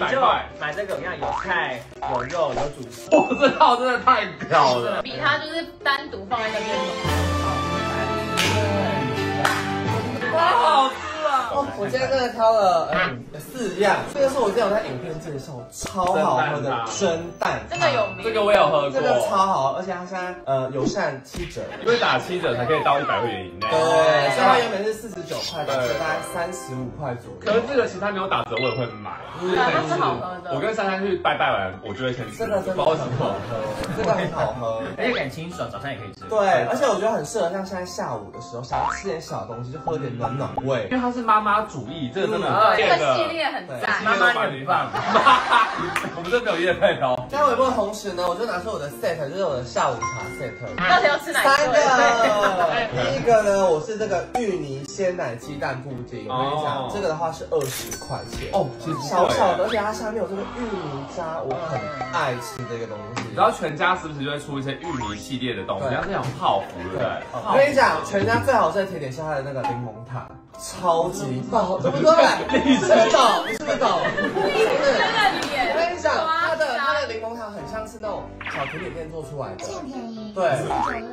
百块，买这个一样有菜有肉有主食。哇，这套真的太屌了！比它就是单独放在那边哇，好吃啊！哦，我今天真的挑了嗯四样，这个是我之前有在影片介绍，超好喝的蒸蛋汤，真的有名。这个我有喝过，这个超好，而且它现在呃友善七折。因为打七折才可以到一百块钱以内。对，原本是四十九块，打折大概三十五块左右可是右。这个其他没有打折，我也会买。对啊，它是好喝的。我跟珊珊去拜拜完，我就会先吃。这个真的很好。喝，这个很好喝。而且很清爽，早上也可以吃。对，而且我觉得很适合像现在下午的时候，想要吃点小东西，就喝点暖暖胃因。为它是妈妈主义，这个真的嗯这个系列很对赞。妈妈你很棒。我们这没有夜配哦。在微波的同时呢，我就拿出我的 set，就是我的下午茶 set。到底要吃哪三一个？个，第一个呢，我是这个芋泥鲜奶鸡蛋布丁，我跟你讲哦，这个的话是二十块钱，哦，小小的，而且它下面有这个芋泥渣，我很爱吃这个东西你知。道全家时不时就会出一些芋泥系列的东西，对像这种泡芙，对不对？我跟你讲，全家最好吃的甜点是它的那个柠檬塔，超级棒，对不对？你是不是懂？你是不是懂？在那里我耶。跟你讲，它的它的柠檬塔很像是那种小甜点店做出来的，这么便宜，对对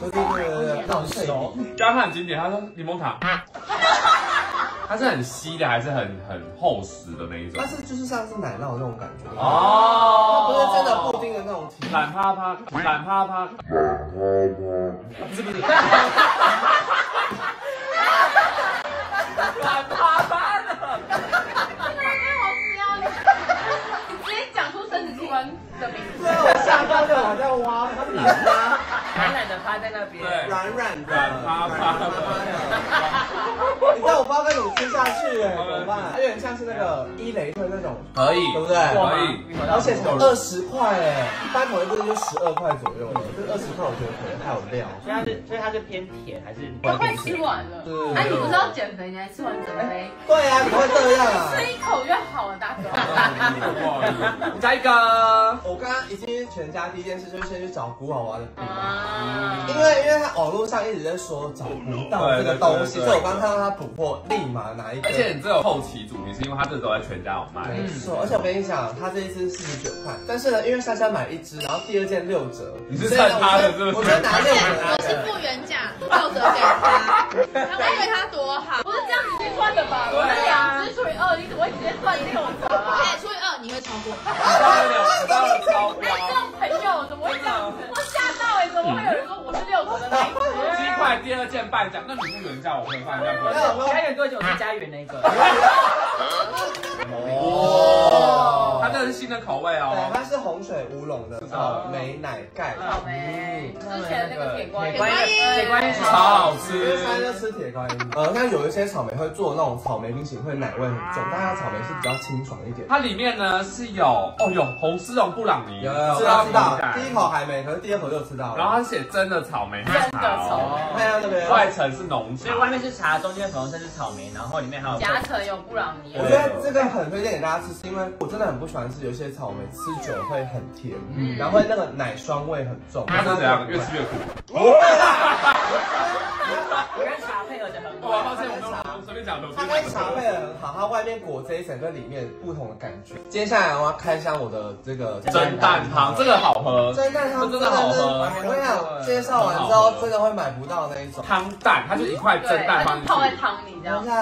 对对对对，那种脆熟皮。刚刚它很经典，他说柠檬塔，它是很稀的，还是很很厚实的那一种它？是就是像是奶酪那种感觉，它哦不是真的布丁的那种体。懒趴趴，懒趴趴，是不是？种，可以，对不对？可以。而且才二十块哎，单口一个就十二块左右了，这二十块我觉得可能太有料。所以它是，所以它是偏甜还是？都快吃完了。对哎，你不是要减肥，你还吃完整杯？对啊，怎么会这样啊？吃一口就好了，大哥。下一个，我刚刚已经全家第一件事就是先去找古娃娃的笔。啊因为因为他网络上一直在说找不到这个东西，所以我刚看到他补货，立马拿一个。而且你这有后期主题，是因为他这时候在全家有卖。没错，而且我跟你讲，他这一支四十九块，但是呢，因为莎莎买一支，然后第二件六折，你是算他的是不是我就拿六折来我是付原价，六折给他，我以为他多好。不是这样子计算的吧？我们两只除以二，你怎么会直接算六折啊？哎，除以二你会超过。到了超标哎，这种朋友怎么会这样子？我吓到哎，怎么会有人说我是六折的那一只？鸡块第二件半价，那你不原价我会放价没有没有家园多久是家园那个？哦新的口味对，哦。它是红水乌龙的草莓奶盖，草莓，之前那个铁观音。铁观音，铁观音。超好吃因为现在就吃铁观音。呃，像有一些草莓会做那种草莓冰淇淋，会奶味很重，但它草莓是比较清爽一点。它里面呢是有哦有红丝绒布朗尼，有有吃到吃到，第一口还没，可是第二口就吃到了。然后它写真的草莓，真的草莓。莓，看一下那边，外层是浓茶。所以，外面是茶，中间粉红色是草莓，然后里面还有夹层有布朗尼。我，觉得这个很推荐给大家吃，是因为我真的很不喜欢吃有些草莓吃久了会很甜，然后会那个奶霜味很重。它是怎样越吃越苦？跟茶配合的很哇，好。抱歉，我没有随便讲的。它跟茶配的很好，它外面裹这一层跟里面不同的感觉。接下来我要开箱我的这个蒸蛋汤，这个好喝，蒸蛋汤真的好喝我跟你讲，介绍完之后真的会买不到那一种。汤蛋，它就一块蒸，蛋放泡在。汤里这样。对，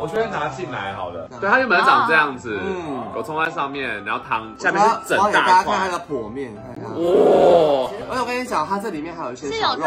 我觉得拿进来好了。对，它原本是长这样子，嗯有葱在上面，然后汤下面是整要给大家看它。的剖面，看一下。哇，而且我跟你讲，它这里面还有一些小肉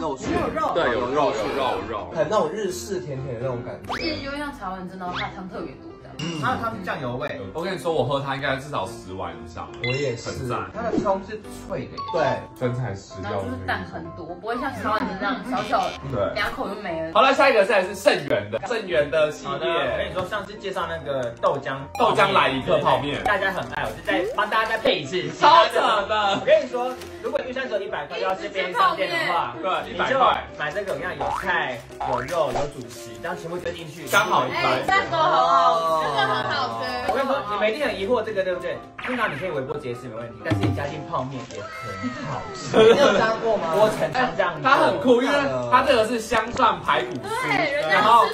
有肉碎、肉碎，对，有肉有肉肉。很那种日式甜甜的那种感觉。其实就像茶碗真的话，它汤特别多的。它的汤是酱油味，我跟你说，我喝它应该至少十碗以上，我也是，很赞。它的葱是脆的。对，真材实料然后就是蛋很多，不会像小碗蒸这样小小对。两口就没了。好了，下一个再来是盛源的，盛源的系好的，我跟你说，上次介绍那个豆浆豆浆来一个泡面大家很爱，我就再帮大家再配一次，超扯我，跟你说，如果预算只有一百块，要吃便利商店的话，对，一百块，买这个，一样有菜、有肉、有主食，这样全部丢进去，刚好一哎，百。这个很好吃，这个很好吃我跟你说，你们一定很疑惑这个对不对？通常你可以微波节食没问题，但是你加进泡面也很好吃。你有加过吗？我常常这样子，它很酷，因为它这个是香蒜排骨然后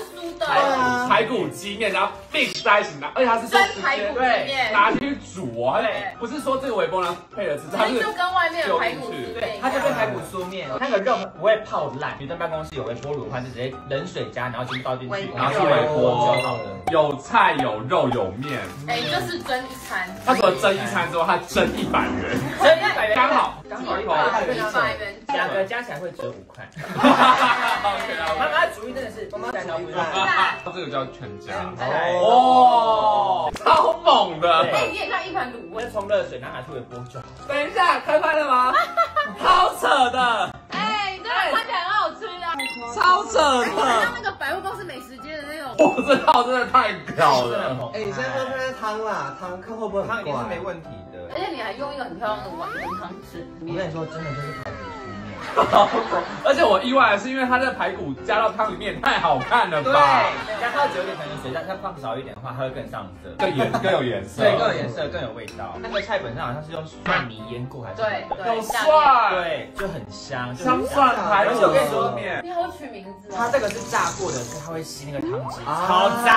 是酥的，啊排骨鸡面，然后 mix 在一起拿，而且它是说直接真排骨里面，拿进去煮哦，它对不是说这个微波呢配了吃，它是就跟外面的排骨对它就跟排。骨酥面，那个肉不会泡烂。你在办公室有微波炉的话，就直接冷水加，然后全部倒进去，然后去微波就好了。有菜有肉有面。哎，就是蒸一餐，它除了蒸一餐之后，它蒸一百元，所以一百元刚好刚好一一百元，两个加起来会只有五块。OK 妈妈的主意真的是妈妈教不赞这个叫全家。哦，哦，超猛的！哎，你也看一盘卤味冲热水，然后拿去微波就好。等一下，开拍了吗？超扯的，哎，这个看起来很好吃啊，超扯很像的！那个百货公司美食街的那种。我这套真的太屌了。哎，你先喝看看汤啦，汤看会不会很怪汤一定是？没问题的。而且你还用一个很漂亮的碗跟汤匙，我跟你说，真的就是排骨酥面。而且我意外的是，因为它的排骨加到汤里面太好看了对，吧？加泡久一点可能水，但它放少一点的话，它会更上色。更颜更有颜色，对，更有颜色，更有味道。那个菜本上好像是用蒜泥腌过还是什对么？对，有。蒜，对，就很香，就香蒜排骨而且我跟你说你好取名字哦。它这个是炸过的，所以它会吸那个汤汁，啊超赞。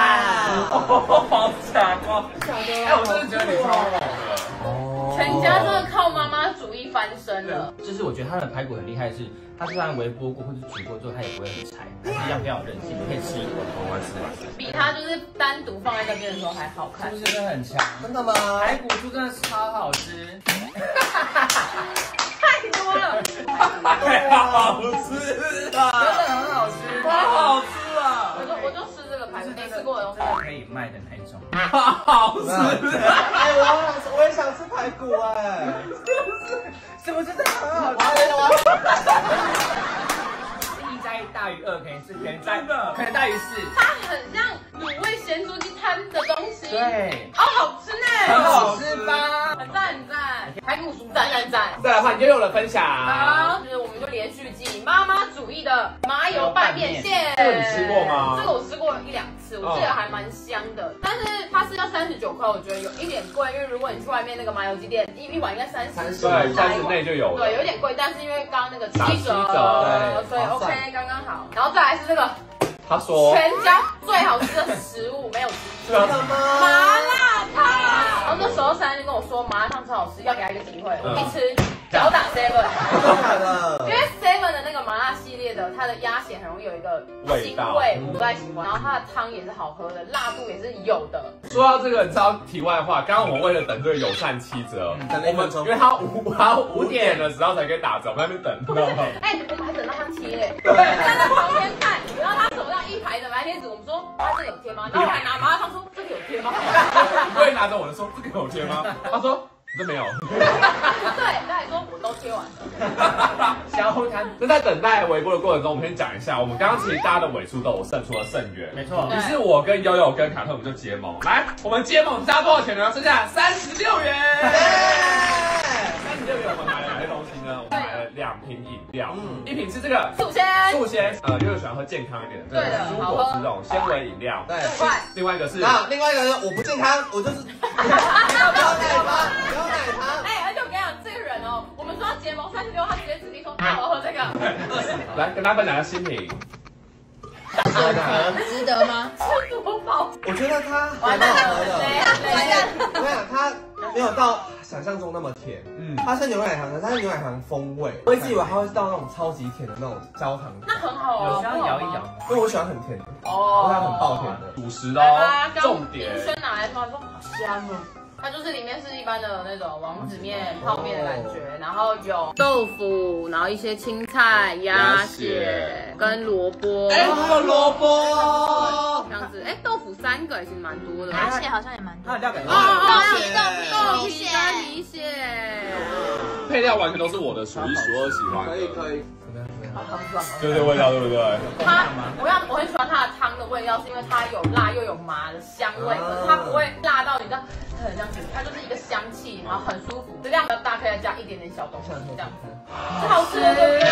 哦，好赞哦！哎，我真的觉得你超家真的靠妈妈主义翻身了。就是我觉得它的排骨很厉害的是，它就算微波过或者煮过之后，它也不会很柴，还是一样比较有韧性，你可以吃一口。我吃完。比它就是单独放在那边的时候还好看是。不是真的很强？真的吗？排骨酥真的超好吃，太多了，太好吃真，的很好吃，太好吃吃过的东西真。的可以卖的那种。好吃。哎，我要我也想吃排骨哎，是不是真的很好一加一大于二，可能是可能大真的可能大于四。它很像卤味咸猪鸡摊的东西。，对，好，好吃呢，很好吃吧？很赞很赞，排骨酥赞赞赞。再来换悠悠的分享。好，就是我们就连续记妈妈主义的麻油拌面线。这个你吃过吗这个我吃过一两次，我记得还蛮香的。但是它是要三十九块，我觉得有一点贵，因为如果你去外面那个麻油鸡店，一一碗应该三十。30对，三十内就有了。对，有点贵，但是因为刚刚那个七折，七折对所以 OK 刚刚好。然后再来是这个他说，全家最好吃的食物，没有之一这个真的吗？麻辣烫。然后那时候珊就跟我说麻辣烫超好吃，要给他一个机会。我一吃脚打 seven，真的假的因？为 seven 的那个麻辣系列的，它的鸭血很容易有一个腥味道味，我不太喜欢。然后它的汤也是好喝的，辣度也是有的。说到这个，你知道题外话，刚刚我们为了等这个友善七折，等了我们一分钟因为他五他五点的时候才可以打折，我们在那边等，你知道吗？哎，我们还等到他贴，对站在旁边看，然后他走到一排的白贴纸，我们说他这里有贴吗？然后我还拿麻辣烫说这里有贴吗？我也拿着我的说这个有贴吗？他说这没有。对，他还说我都贴完了。小摊，那在等待微波的过程中，我们先讲一下，我们刚刚其实大家的尾数都有胜出了胜元。没错于是我跟悠悠跟卡特我们就结盟，来，我们结盟加多少钱呢？剩下三十六元。三十六元，我们买了哪些东西呢？我们买了两瓶饮料，嗯一瓶是这个素鲜素鲜，呃，悠悠喜欢喝健康一点的，这对的蔬果汁这种纤维饮料。对。另外一个是那另外一个呢？我不健康，我就是 不要奶糖，不要奶糖。哎，而且我跟你讲，这个人哦，我们说要结盟三十六，他直接指定说，那我喝这个，来跟大家分享一下新品，值得吗？吃多饱，我觉得它还完蛮好蛋了，喝的。完蛋了。我跟你讲，它没有到想象中那么甜，嗯，它是牛奶糖的，它是牛奶糖风味。我一直以为它会到那种超级甜的那种焦糖，那很好哦，有需要摇一摇吗？因为我喜欢很甜的，哦，它很爆甜的。主食哦，，刚重点冰。轩拿来的时候，他说好香哦。它就是里面是一般的那种王子面、泡面的感觉，然后有豆腐，然后一些青菜、鸭血跟萝卜，哎，还有萝卜。这样子。哎，豆腐三个也其实蛮多的。鸭血好像也蛮多它的。料感哦哦豆皮豆豆皮皮跟米米血。配料完全都是我的数一数二喜欢。可以可以？好爽哦！对对，味道对不对？它，我要我很喜欢它的汤的味道，是因为它有辣又有麻的香味，可是它不会辣到你知道很这样子，它就是一个香气，然后很舒服，就量比较大，可以再加一点点小东西这样子，是好吃的，对不对？耶！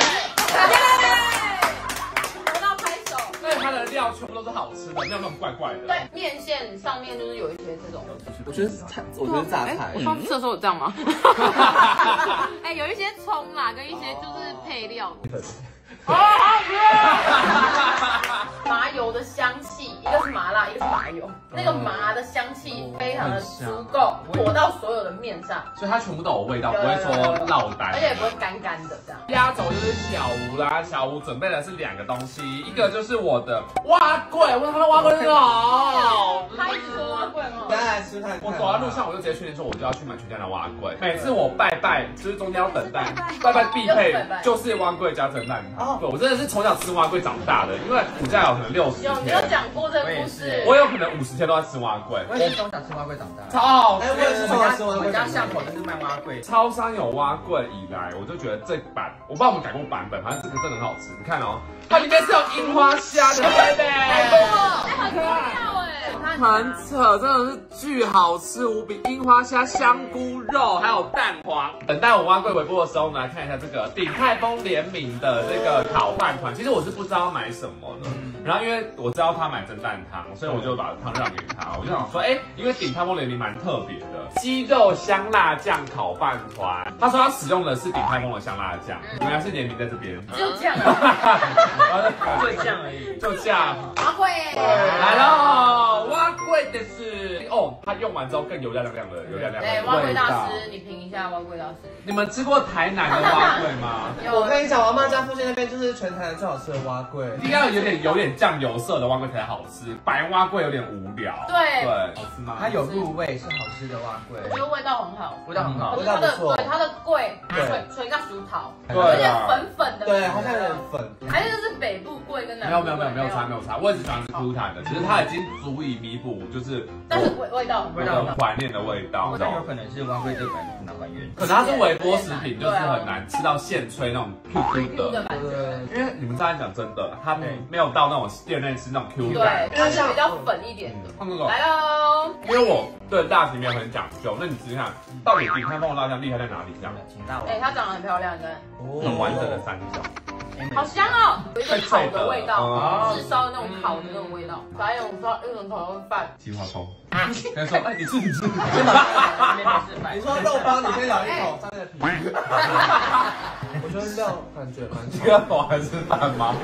得到拍手。但是它的料全部都是好吃的，没有那种怪怪的。对，面线上面就是有一些这种。我觉得是菜，我觉得是榨菜哎，我。上次吃的时候有这样吗？哎，有一些葱啦，跟一些就是配料。麻油的香气，一个是麻辣，一个是麻油，那个麻的香气非常的足够，裹到所有的面上，所以它全部都有味道，不会说落单而。且也不会干干的这样。压轴就是小吴啦，小吴准备的是两个东西，一个就是我的蛙柜，我他的蛙柜真的好。他一直说蛙贵吗？来来吃看看。我走在路上，我就直接确定说，我就要去买全家的蛙柜。每次我拜拜，就是中间要等待，拜拜必配就是蛙柜加蒸蛋汤。对，我真的是从小吃蛙柜长大的，因为暑假有可能六十有，你有天，讲过这个故事。我有可能五十天都在吃蛙桂。我也是从小吃蛙贵长大的。超好吃哎，我也是从小吃蛙龟我们家长大。巷口就是卖蛙贵，超商有蛙贵以来，我就觉得这版我不知道我们改过版本，反正这个真的很好吃。你看哦，它里面是有樱花虾的，对不对？哇，哎，很重要哎，它很扯，真的是巨好吃无比，樱花虾、香菇肉还有蛋黄。等待我挖柜微波的时候呢，来看一下这个鼎泰丰联名的这个烤饭团。其实我是不知道要买什么的，然后因为我知道他买蒸蛋汤，所以我就把汤让给他。我就想说，哎、因为鼎泰丰联名蛮特别的，鸡肉香辣酱烤饭团。他说他使用的是鼎泰丰的香辣酱，原来是联名在这边。就这样啊，就这样而已。就这样。蛙贵来喽，蛙贵的是哦，它用完之后更油亮亮的，油亮亮对，的蛙贵大。师，你评一下蛙贵大师。你们吃过台南的蛙贵吗？我跟你讲，我阿妈家附近那边就是全台南最好吃的蛙柜。一定要有点有点酱油色的蛙贵才好吃，白蛙贵有点无聊。对对，好吃吗？它有入味，是好吃的蛙龟我，觉得味道很好，味道很好可。是它的味道不错对它的贵对水水像薯桃，对有点啊粉粉的，对，好像有点粉。还是是北部贵跟南部没有没有没有没有差没有差，我也只喜欢吃 Q 弹的，只是它已经足以弥补就是但是味味道我很怀念的味道。但有可能是蛙龟这本不拿还原。可能它是微波食品，就是很难吃到现吹那种 Q Q 的的。感觉，因为你们刚才讲真的，它没有到那种店内吃那种 Q 对感。，它是比较粉一点的。来喽，因为我对辣皮面很讲究，那你仔细看，到底鼎泰丰的辣酱厉害在哪里？这样请大哎，它长得很漂亮，真的，很完整的三角，好香哦，有一个烤的味道，哦炙烧的那种烤的那种味道。还有我不知道那种烤肉饭，计划通。先说，哎，你吃你吃，先把面面示范你。说肉包，你先咬一口上面的皮。我觉得料感觉蛮这个我还是饭吗？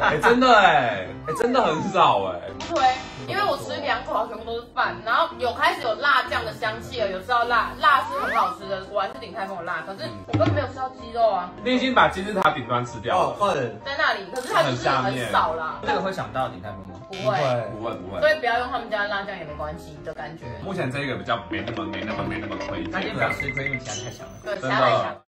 哎，真的哎，哎，真的很少哎。对，因为我吃两口，它全部都是饭，然后有开始有辣酱的香气了，有吃到辣，辣是很好吃的，果然是鼎泰丰的辣，可是我根本没有吃到鸡肉啊，你已经把金字塔顶端吃掉哦，了，粉在那里，可是它就是很少啦，这个会想到鼎泰丰吗？不会，不会不会。所以不要用他们家的辣酱也没关系的感觉，目前这个比较没那么没那么没那么亏。那先不要吃亏，因为其他太强了。对，其真他太强的。